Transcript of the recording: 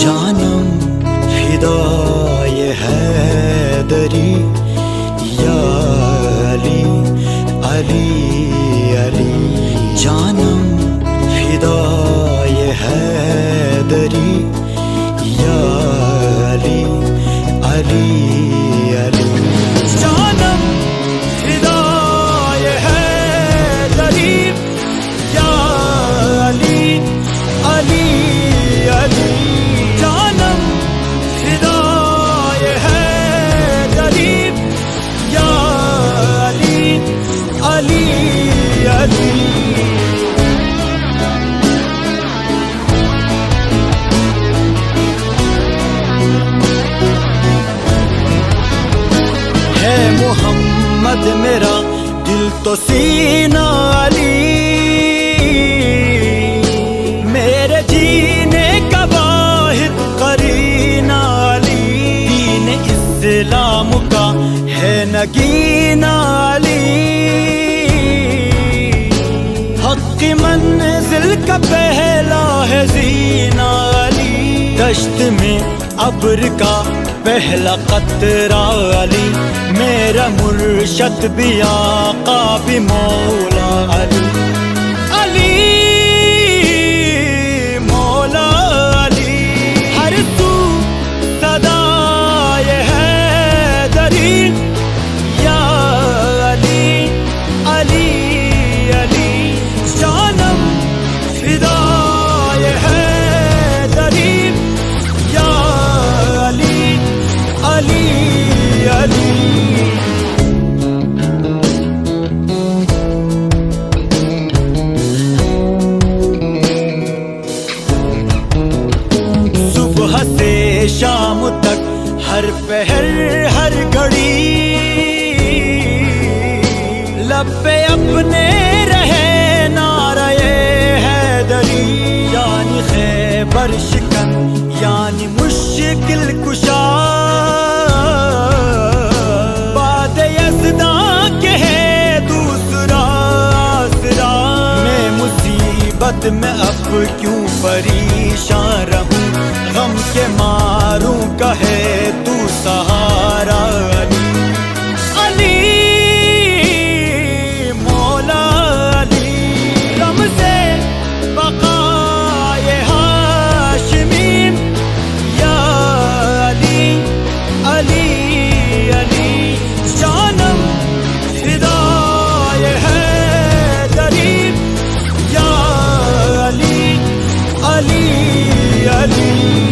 जानम फिदाय है दरी याली अली अली जानम फिदाय है दरी तो सीना अली। मेरे जीने का वाहिद करीना अली। दीन इस्लाम का है नगीना अली। हक मंजिल का पहला है जीना अली। दश्त में अब्र का पहला कतरा अली मेरा मुर्शद भी आका भी मौला अली। शाम तक हर पहर, हर घड़ी। लपे अपने रहे नारे है दरी यानी खैबर, शिकन, यानी मुश्किल कुशा। दूसरा मैं मुसीबत में अब क्यों परेशान गम के मारू कहे तू सहारा अली। अली, मौला अली कम से पकाए हाशमी। या अली अली अली, जानम हिदाय है गरीब। या अली अली अली।